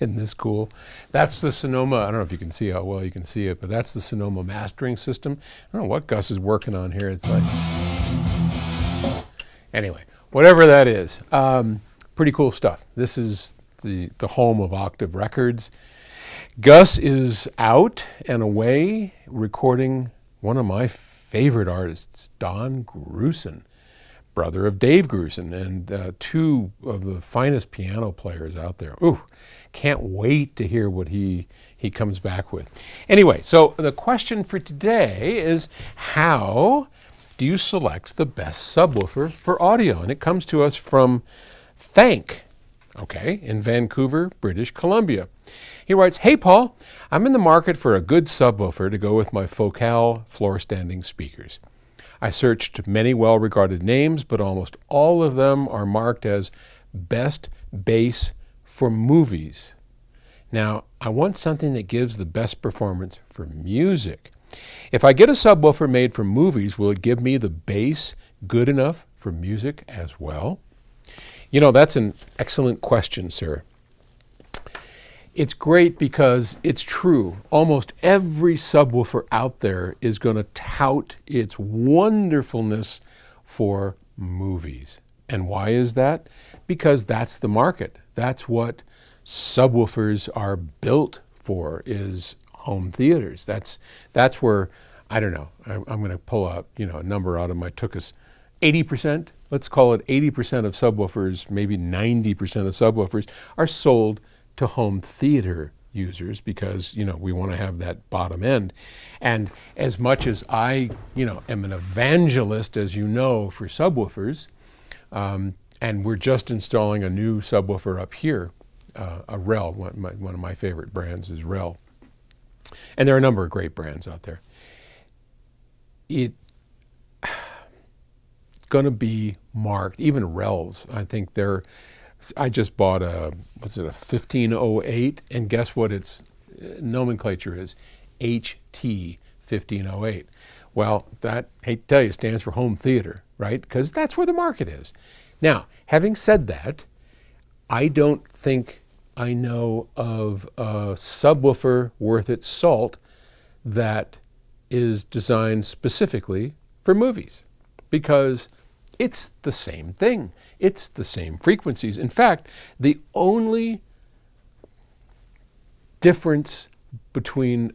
Isn't this cool? That's the Sonoma. I don't know if you can see how well you can see it, but that's the Sonoma mastering system. I don't know what Gus is working on here. It's like. Anyway, whatever that is, um, pretty cool stuff. This is the, the home of Octave Records. Gus is out and away recording one of my favorite artists, Don Grusin brother of Dave Grusin, and uh, two of the finest piano players out there. Ooh, can't wait to hear what he he comes back with. Anyway, so the question for today is how do you select the best subwoofer for audio? And it comes to us from Thank, okay, in Vancouver, British Columbia. He writes, Hey Paul, I'm in the market for a good subwoofer to go with my Focal floor standing speakers. I searched many well regarded names, but almost all of them are marked as best bass for movies. Now, I want something that gives the best performance for music. If I get a subwoofer made for movies, will it give me the bass good enough for music as well? You know, that's an excellent question, sir. It's great because it's true. Almost every subwoofer out there is going to tout its wonderfulness for movies. And why is that? Because that's the market. That's what subwoofers are built for is home theaters. That's that's where I don't know. I, am going to pull out you know a number out of my Tookus. 80%, let's call it 80% of subwoofers, maybe 90% of subwoofers are sold to home theater users because you know we want to have that bottom end. And as much as i you know am an evangelist as you know for subwoofers um, and we're just installing a new subwoofer up here uh, a REL one, my, one of my favorite brands is REL. And there are a number of great brands out there. It going to be marked even RELs i think they're I just bought a what's it a 1508, and guess what its uh, nomenclature is? HT 1508. Well, that hate to tell you stands for home theater, right? Because that's where the market is. Now, having said that, I don't think I know of a subwoofer worth its salt that is designed specifically for movies because it's the same thing. It's the same frequencies. In fact, the only difference between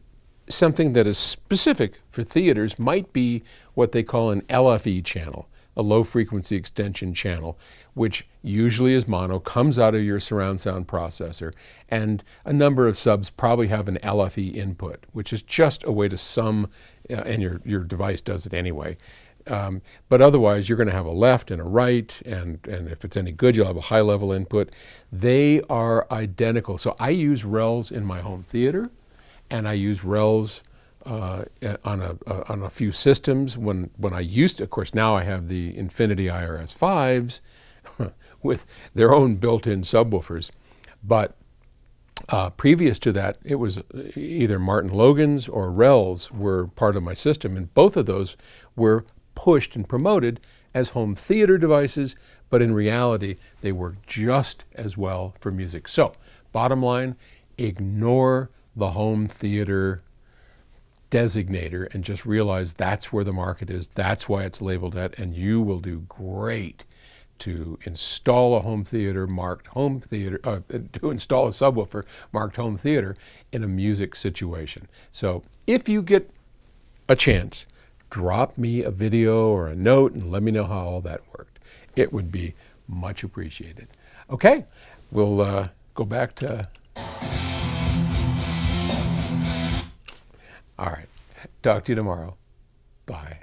something that is specific for theaters might be what they call an LFE channel, a low frequency extension channel, which usually is mono, comes out of your surround sound processor, and a number of subs probably have an LFE input, which is just a way to sum, uh, and your, your device does it anyway, um, but otherwise, you're going to have a left and a right, and, and if it's any good, you'll have a high level input. They are identical. So I use RELs in my home theater, and I use RELs uh, on, a, uh, on a few systems. When, when I used to, of course, now I have the Infinity IRS 5s with their own built in subwoofers. But uh, previous to that, it was either Martin Logan's or RELs were part of my system, and both of those were pushed and promoted as home theater devices, but in reality, they work just as well for music. So, bottom line, ignore the home theater designator and just realize that's where the market is, that's why it's labeled that, and you will do great to install a home theater marked home theater, uh, to install a subwoofer marked home theater in a music situation. So if you get a chance, drop me a video or a note and let me know how all that worked. It would be much appreciated. Okay, we'll uh, go back to. All right, talk to you tomorrow. Bye.